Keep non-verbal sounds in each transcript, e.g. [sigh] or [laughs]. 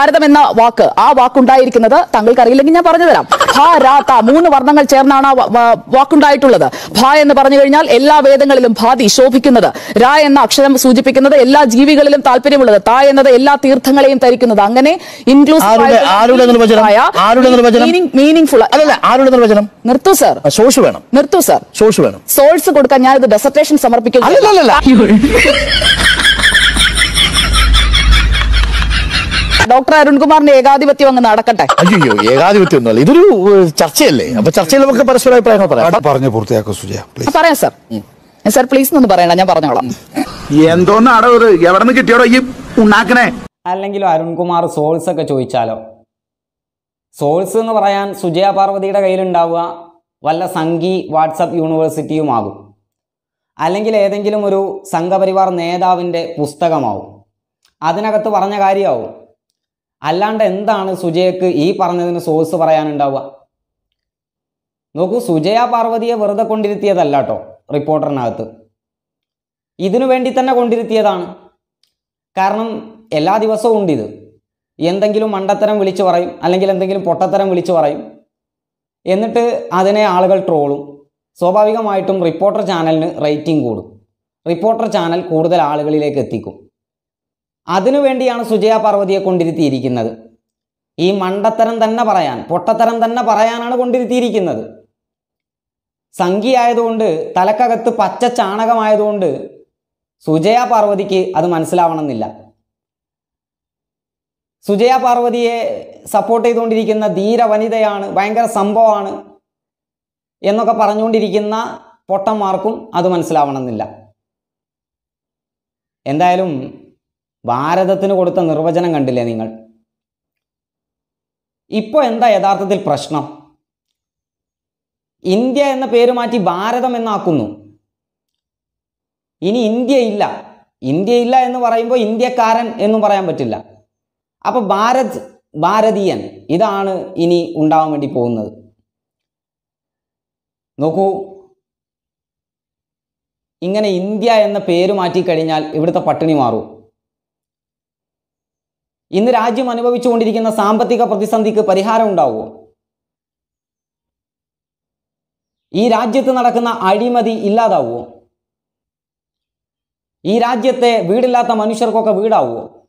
ഭാരതം എന്ന വാക്ക് ആ വാക്കുണ്ടായിരിക്കുന്നത് താങ്കൾക്ക് അറിയില്ലെങ്കിൽ ഞാൻ പറഞ്ഞു തരാം. ഭ മൂന്ന് വർണങ്ങൾ ചേർന്നാണ് ആ വാക്കുണ്ടായിട്ടുള്ളത്. ഭ എന്ന് പറഞ്ഞു കഴിഞ്ഞാൽ എല്ലാ വേദങ്ങളിലും ഭാതി ശോഭിക്കുന്നത്. രാ എന്ന അക്ഷരം സൂചിപ്പിക്കുന്നത് എല്ലാ ജീവികളിലും താല്പര്യമുള്ളത്. താ എന്നത് എല്ലാ തീർത്ഥങ്ങളെയും ധരിക്കുന്നത് അങ്ങനെ ഇൻക്ലൂസീവ് ആരുടെ? നിർവചനം? ആരുടെ നിർവചനം? മീനിങ് ഫുൾ അല്ലല്ല ആരുടെ നിർവചനം? സർ സോഴ്സ് വേണം. നിർത്തു സർ സോഴ്സ് വേണം. സോഴ്സ് കൊടുക്കാൻ ഞാനിത് ഡെസർട്ടേഷൻ സമർപ്പിക്കുന്നു. [laughs] ഡോക്ടർ അരുൺകുമാറിന്റെ ഏകാധിപത്യം അങ്ങ് നടക്കട്ടെ. അയ്യോ ഏകാധിപത്യം ഒന്നുമല്ല ഇതൊരു ചർച്ചയല്ലേ? അപ്പൊ ചർച്ചയിൽ നമുക്ക് പരസ്പര അഭിപ്രായങ്ങൾ പറയാം. പറഞ്ഞു പൂർത്തിയാക്കും സുജയ പറയാം സാർ സാർ പ്ലീസ് ഒന്ന് പറയണ്ട ഞാൻ പറഞ്ഞോളാം. എന്തോന്ന് എവിടെ നിന്ന് കിട്ടിയോ ഈ ഉണ്ടാക്കണേ അല്ലെങ്കിലും അരുൺകുമാർ സോൾസ് ഒക്കെ ചോദിച്ചാലോ? സോൾസ് എന്ന് പറയാൻ സുജയ പാർവതിയുടെ കയ്യിലുണ്ടാവുക വല്ല സംഘി വാട്സപ്പ് യൂണിവേഴ്സിറ്റിയുമാകും അല്ലെങ്കിൽ ഏതെങ്കിലും ഒരു സംഘപരിവാർ നേതാവിന്റെ പുസ്തകമാവും. അതിനകത്ത് പറഞ്ഞ കാര്യമാവും. അല്ലാണ്ട് എന്താണ് സുജയക്ക് ഈ പറഞ്ഞതിന് സോഴ്സ് പറയാനുണ്ടാവുക? നോക്കൂ സുജയ പാർവതിയെ വെറുതെ കൊണ്ടിരുത്തിയതല്ല കേട്ടോ റിപ്പോർട്ടറിനകത്ത്. ഇതിനു വേണ്ടി തന്നെ കൊണ്ടിരുത്തിയതാണ്. കാരണം എല്ലാ ദിവസവും ഉണ്ട് ഇത്. എന്തെങ്കിലും മണ്ടത്തരം വിളിച്ചു പറയും അല്ലെങ്കിൽ എന്തെങ്കിലും പൊട്ടത്തരം വിളിച്ചു പറയും. എന്നിട്ട് അതിനെ ആളുകൾ ട്രോളും. സ്വാഭാവികമായിട്ടും റിപ്പോർട്ടർ ചാനലിന് റേറ്റിംഗ് കൂടും. റിപ്പോർട്ടർ ചാനൽ കൂടുതൽ ആളുകളിലേക്ക് എത്തിക്കും. അതിനു വേണ്ടിയാണ് സുജയ പാർവതിയെ കൊണ്ടിരുത്തിയിരിക്കുന്നത്. ഈ മണ്ടത്തരം തന്നെ പറയാൻ പൊട്ടത്തരം തന്നെ പറയാനാണ് കൊണ്ടിരുത്തിയിരിക്കുന്നത്. സംഖ്യയായതുകൊണ്ട് തലക്കകത്ത് പച്ച ചാണകമായതുകൊണ്ട് സുജയ പാർവതിക്ക് അത് മനസ്സിലാവണമെന്നില്ല. സുജയ പാർവതിയെ സപ്പോർട്ട് ചെയ്തുകൊണ്ടിരിക്കുന്ന ധീര വനിതയാണ് ഭയങ്കര സംഭവമാണ് എന്നൊക്കെ പറഞ്ഞുകൊണ്ടിരിക്കുന്ന പൊട്ടന്മാർക്കും അത് മനസ്സിലാവണമെന്നില്ല. എന്തായാലും ഭാരതത്തിന് കൊടുത്ത നിർവചനം കണ്ടില്ലേ നിങ്ങൾ? ഇപ്പോൾ എന്താ യഥാർത്ഥത്തിൽ പ്രശ്നം? ഇന്ത്യ എന്ന പേര് മാറ്റി ഭാരതം എന്നാക്കുന്നു. ഇനി ഇന്ത്യ ഇല്ല. ഇന്ത്യ ഇല്ല എന്ന് പറയുമ്പോൾ ഇന്ത്യക്കാരൻ എന്നും പറയാൻ പറ്റില്ല. അപ്പോൾ ഭാരത് ഭാരതീയൻ ഇതാണ് ഇനി ഉണ്ടാവാൻ വേണ്ടി പോകുന്നത്. നോക്കൂ. ഇങ്ങനെ ഇന്ത്യ എന്ന പേര് മാറ്റിക്കഴിഞ്ഞാൽ ഇവിടുത്തെ പട്ടിണി മാറും. ഇന്ന് രാജ്യം അനുഭവിച്ചുകൊണ്ടിരിക്കുന്ന സാമ്പത്തിക പ്രതിസന്ധിക്ക് പരിഹാരം ഉണ്ടാവുമോ? ഈ രാജ്യത്ത് നടക്കുന്ന അഴിമതി ഇല്ലാതാവുമോ? ഈ രാജ്യത്തെ വീടില്ലാത്ത മനുഷ്യർക്കൊക്കെ വീടാവുമോ?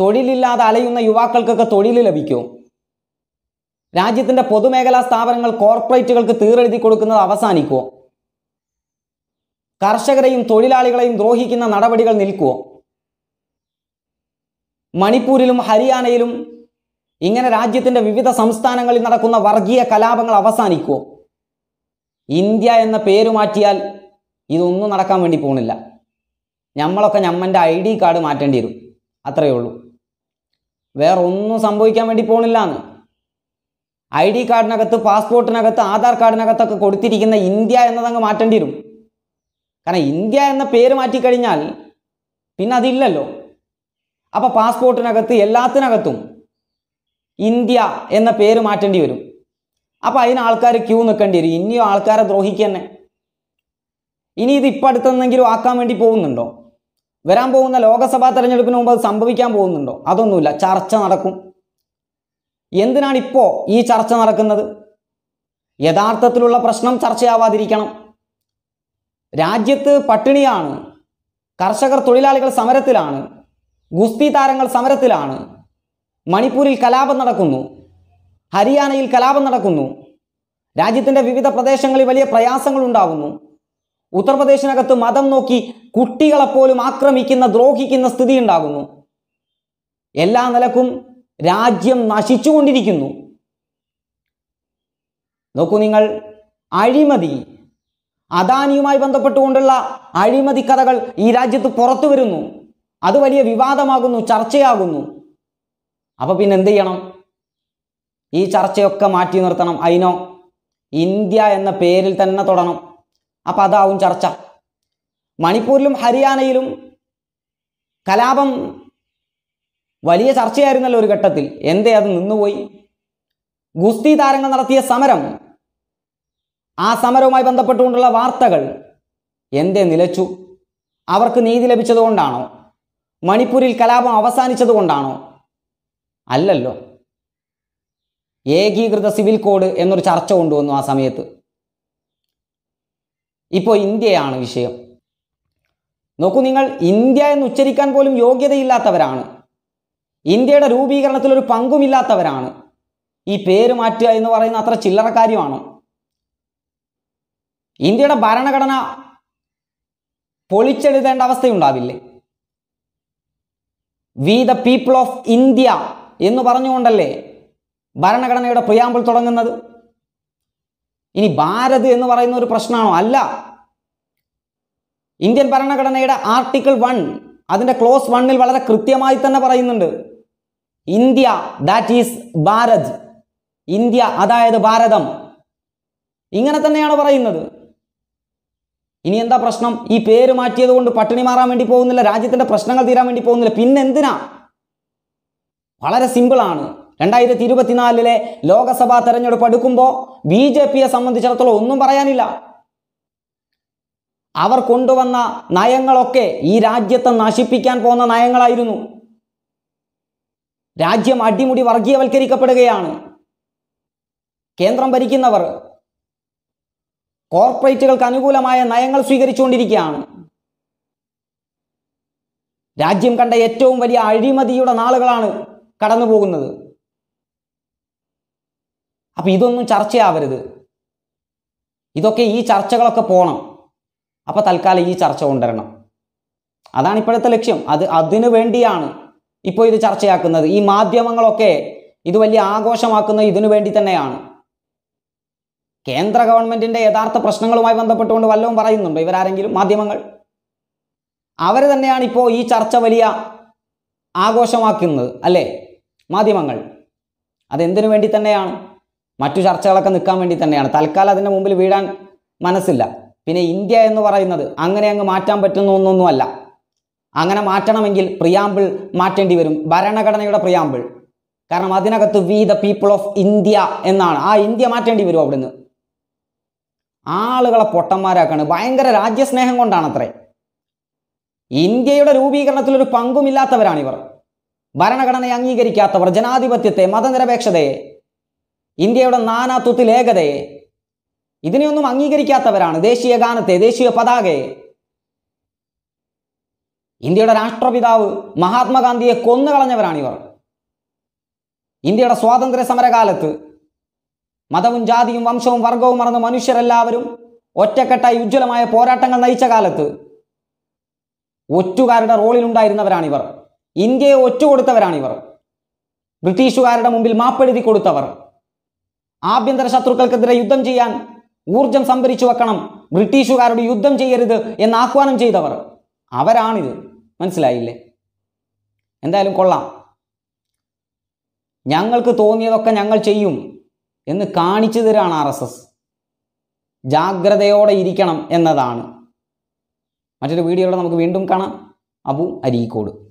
തൊഴിലില്ലാതെ അലയുന്ന യുവാക്കൾക്കൊക്കെ തൊഴിൽ ലഭിക്കുമോ രാജ്യത്തിന്റെ പൊതുമേഖലാ സ്ഥാപനങ്ങൾ കോർപ്പറേറ്റുകൾക്ക് തീറെഴുതി കൊടുക്കുന്നത് അവസാനിക്കുമോ? കർഷകരെയും തൊഴിലാളികളെയും ദ്രോഹിക്കുന്ന നടപടികൾ നിൽക്കുമോ? മണിപ്പൂരിലും ഹരിയാനയിലും ഇങ്ങനെ രാജ്യത്തിന്റെ വിവിധ സംസ്ഥാനങ്ങളിൽ നടക്കുന്ന വർഗീയ കലാപങ്ങൾ അവസാനിക്കുമോ ഇന്ത്യ എന്ന പേര് മാറ്റിയാൽ ഇതൊന്നും നടക്കാൻ വേണ്ടി പോകുന്നില്ല. നമ്മളൊക്കെ ഞമ്മന്റെ ഐ ഡി കാർഡ് മാറ്റേണ്ടി വരും. അത്രയേ ഉള്ളൂ. വേറെ ഒന്നും സംഭവിക്കാൻ വേണ്ടി പോകുന്നില്ല എന്ന് ഐ ഡി കാർഡിനകത്ത് പാസ്പോർട്ടിനകത്ത് ആധാർ കാർഡിനകത്തൊക്കെ കൊടുത്തിരിക്കുന്ന ഇന്ത്യ എന്നതങ്ങ് മാറ്റേണ്ടി വരും. കാരണം ഇന്ത്യ എന്ന പേര് മാറ്റിക്കഴിഞ്ഞാൽ പിന്നെ അതില്ലല്ലോ. അപ്പൊ പാസ്പോർട്ടിനകത്ത് എല്ലാത്തിനകത്തും ഇന്ത്യ എന്ന പേര് മാറ്റേണ്ടി വരും. അപ്പോൾ അതിന് ആൾക്കാർ ക്യൂ നിൽക്കേണ്ടി വരും. ഇനിയും ആൾക്കാരെ ദ്രോഹിക്കുക തന്നെ. ഇനി ഇത് ഇപ്പം അടുത്തെന്നെങ്കിലും ആക്കാൻ വേണ്ടി പോകുന്നുണ്ടോ? വരാൻ പോകുന്ന ലോകസഭാ തെരഞ്ഞെടുപ്പിന് മുമ്പ് അത് സംഭവിക്കാൻ പോകുന്നുണ്ടോ? അതൊന്നുമില്ല. ചർച്ച നടക്കും. എന്തിനാണ് ഇപ്പോൾ ഈ ചർച്ച നടക്കുന്നത്? യഥാർത്ഥത്തിലുള്ള പ്രശ്നം ചർച്ചയാവാതിരിക്കണം. രാജ്യത്ത് പട്ടിണിയാണ്. കർഷകർ തൊഴിലാളികൾ സമരത്തിലാണ്. ഗുസ്തി താരങ്ങൾ സമരത്തിലാണ്. മണിപ്പൂരിൽ കലാപം നടക്കുന്നു. ഹരിയാനയിൽ കലാപം നടക്കുന്നു. രാജ്യത്തിന്റെ വിവിധ പ്രദേശങ്ങളിൽ വലിയ പ്രയാസങ്ങൾ ഉണ്ടാകുന്നു ഉത്തർപ്രദേശിനകത്ത് മതം നോക്കി കുട്ടികളെപ്പോലും ആക്രമിക്കുന്ന ദ്രോഹിക്കുന്ന സ്ഥിതി ഉണ്ടാകുന്നു. എല്ലാ നിലക്കും രാജ്യം നശിച്ചുകൊണ്ടിരിക്കുന്നു. നോക്കൂ നിങ്ങൾ അഴിമതി. അദാനിയുമായി ബന്ധപ്പെട്ടുകൊണ്ടുള്ള അഴിമതി കഥകൾ ഈ രാജ്യത്ത് പുറത്തു വരുന്നു അത് വലിയ വിവാദമാകുന്നു ചർച്ചയാകുന്നു. അപ്പോൾ പിന്നെ എന്ത് ചെയ്യണം? ഈ ചർച്ചയൊക്കെ മാറ്റി നിർത്തണം. അതിനോ ഇന്ത്യ എന്ന പേരിൽ തന്നെ തൊടണം. അപ്പം അതാവും ചർച്ച. മണിപ്പൂരിലും ഹരിയാനയിലും കലാപം വലിയ ചർച്ചയായിരുന്നല്ലോ ഒരു ഘട്ടത്തിൽ. എന്തേ അത് നിന്നുപോയി? ഗുസ്തി താരങ്ങൾ നടത്തിയ സമരം. ആ സമരവുമായി ബന്ധപ്പെട്ടുകൊണ്ടുള്ള വാർത്തകൾ എന്തേ നിലച്ചു? അവർക്ക് നീതി ലഭിച്ചതുകൊണ്ടാണോ? മണിപ്പൂരിൽ കലാപം അവസാനിച്ചതുകൊണ്ടാണോ അല്ലല്ലോ. ഏകീകൃത സിവിൽ കോഡ് എന്നൊരു ചർച്ച കൊണ്ടുവന്നു ആ സമയത്ത്. ഇപ്പോൾ ഇന്ത്യയാണ് വിഷയം. നോക്കൂ നിങ്ങൾ ഇന്ത്യ എന്ന് ഉച്ചരിക്കാൻ പോലും യോഗ്യതയില്ലാത്തവരാണ്. ഇന്ത്യയുടെ രൂപീകരണത്തിൽ ഒരു പങ്കുമില്ലാത്തവരാണ്. ഈ പേര് മാറ്റുക എന്ന് പറയുന്ന അത്ര ചില്ലറ കാര്യമാണോ? ഇന്ത്യയുടെ ഭരണഘടന പൊളിച്ചെഴുതേണ്ട അവസ്ഥയുണ്ടാവില്ലേ? We the people of India എന്ന് പറഞ്ഞുകൊണ്ടല്ലേ ഭരണഘടനയുടെ പ്രിയാമ്പിൾ തുടങ്ങുന്നത്? ഇനി ഭാരത് എന്ന് പറയുന്ന ഒരു പ്രശ്നമാണോ? അല്ല. ഇന്ത്യൻ ഭരണഘടനയുടെ ആർട്ടിക്കിൾ വൺ അതിന്റെ ക്ലോസ് വണ്ണിൽ വളരെ കൃത്യമായി തന്നെ പറയുന്നുണ്ട്. India that is Bharat. India അതായത് ഭാരതം. ഇങ്ങനെ തന്നെയാണ് പറയുന്നത്. ഇനി എന്താ പ്രശ്നം? ഈ പേര് മാറ്റിയത് കൊണ്ട് പട്ടിണി മാറാൻ വേണ്ടി പോകുന്നില്ല രാജ്യത്തിന്റെ പ്രശ്നങ്ങൾ തീരാൻ വേണ്ടി പോകുന്നില്ല. പിന്നെ എന്തിനാ? വളരെ സിമ്പിളാണ് രണ്ടായിരത്തി ഇരുപത്തിനാലിലെ ലോകസഭാ തെരഞ്ഞെടുപ്പ് അടുക്കുമ്പോൾ ബി ജെ പിയെ സംബന്ധിച്ചിടത്തോളം ഒന്നും പറയാനില്ല. അവർ കൊണ്ടുവന്ന നയങ്ങളൊക്കെ ഈ രാജ്യത്തെ നശിപ്പിക്കാൻ പോകുന്ന നയങ്ങളായിരുന്നു. രാജ്യം അടിമുടി വർഗീയവൽക്കരിക്കപ്പെടുകയാണ്. കേന്ദ്രം ഭരിക്കുന്നവർ കോർപ്പറേറ്റുകൾക്ക് അനുകൂലമായ നയങ്ങൾ സ്വീകരിച്ചുകൊണ്ടിരിക്കുകയാണ്. രാജ്യം കണ്ട ഏറ്റവും വലിയ അഴിമതിയുടെ നാളുകളാണ് കടന്നു പോകുന്നത് അപ്പം ഇതൊന്നും ചർച്ചയാവരുത്. ഇതൊക്കെ ഈ ചർച്ചകളൊക്കെ പോകണം അപ്പോൾ തൽക്കാലം ഈ ചർച്ച കൊണ്ടുവരണം. അതാണ് ഇപ്പോഴത്തെ ലക്ഷ്യം. അത് അതിനു വേണ്ടിയാണ് ഇപ്പോൾ ഇത് ചർച്ചയാക്കുന്നത്. ഈ മാധ്യമങ്ങളൊക്കെ ഇത് വലിയ ആഘോഷമാക്കുന്നത് ഇതിനു വേണ്ടി തന്നെയാണ്. കേന്ദ്ര ഗവൺമെന്റിന്റെ യഥാർത്ഥ പ്രശ്നങ്ങളുമായി ബന്ധപ്പെട്ടുകൊണ്ട് വല്ലതും പറയുന്നുണ്ടോ? ഇവരാരെങ്കിലും? മാധ്യമങ്ങൾ? അവർ തന്നെയാണ് ഇപ്പോൾ ഈ ചർച്ച വലിയ ആഘോഷമാക്കുന്നത് അല്ലേ? മാധ്യമങ്ങൾ. അതെന്തിനു വേണ്ടി തന്നെയാണ്? മറ്റു ചർച്ചകളൊക്കെ നിൽക്കാൻ വേണ്ടി തന്നെയാണ്. തൽക്കാലം അതിന്റെ മുമ്പിൽ വീഴാൻ മനസ്സില്ല. പിന്നെ ഇന്ത്യ എന്ന് പറയുന്നത് അങ്ങനെ അങ്ങ് മാറ്റാൻ പറ്റുന്ന ഒന്നൊന്നുമല്ല അങ്ങനെ മാറ്റണമെങ്കിൽ പ്രിയാമ്പിൾ മാറ്റേണ്ടി വരും. ഭരണഘടനയുടെ പ്രിയാമ്പിൾ കാരണം അതിനകത്ത് we the people of India എന്നാണ്. ആ ഇന്ത്യ മാറ്റേണ്ടി വരും അവിടുന്ന്. ആളുകളെ പൊട്ടന്മാരാക്കാണ്. ഭയങ്കര രാജ്യസ്നേഹം കൊണ്ടാണത്രേ. ഇന്ത്യയുടെ രൂപീകരണത്തിൽ ഒരു പങ്കുമില്ലാത്തവരാണ് ഇവർ. ഭരണഘടനയെ അംഗീകരിക്കാത്തവർ ജനാധിപത്യത്തെ മതനിരപേക്ഷതയെ ഇന്ത്യയുടെ നാനാത്വത്തിൽ ഏകതയെ ഇതിനെയൊന്നും അംഗീകരിക്കാത്തവരാണ്. ദേശീയ ഗാനത്തെ ദേശീയ പതാകയെ. ഇന്ത്യയുടെ രാഷ്ട്രപിതാവ് മഹാത്മാഗാന്ധിയെ കൊന്നുകളഞ്ഞവരാണിവർ ഇന്ത്യയുടെ സ്വാതന്ത്ര്യ സമരകാലത്ത് മതവും ജാതിയും വംശവും വർഗവും മറന്ന് മനുഷ്യരെല്ലാവരും ഒറ്റക്കെട്ടായി ഉജ്ജ്വലമായ പോരാട്ടങ്ങൾ നയിച്ച കാലത്ത് ഒറ്റുകാരുടെ റോളിലുണ്ടായിരുന്നവരാണിവർ. ഇന്ത്യയെ ഒറ്റുകൊടുത്തവരാണിവർ. ബ്രിട്ടീഷുകാരുടെ മുമ്പിൽ മാപ്പെഴുതി കൊടുത്തവർ. ആഭ്യന്തര ശത്രുക്കൾക്കെതിരെ യുദ്ധം ചെയ്യാൻ ഊർജം സംഭരിച്ചു വെക്കണം. ബ്രിട്ടീഷുകാരോട് യുദ്ധം ചെയ്യരുത് എന്ന് ആഹ്വാനം ചെയ്തവർ. അവരാണിത്. മനസ്സിലായില്ലേ? എന്തായാലും കൊള്ളാം. ഞങ്ങൾക്ക് തോന്നിയതൊക്കെ ഞങ്ങൾ ചെയ്യും. എന്ന് കാണിച്ചു തരാണ് ആർ എസ് എസ്. ജാഗ്രതയോടെ ഇരിക്കണം എന്നതാണ്. മറ്റൊരു വീഡിയോയിലൂടെ നമുക്ക് വീണ്ടും കാണാം. അബു അരീക്കോട്.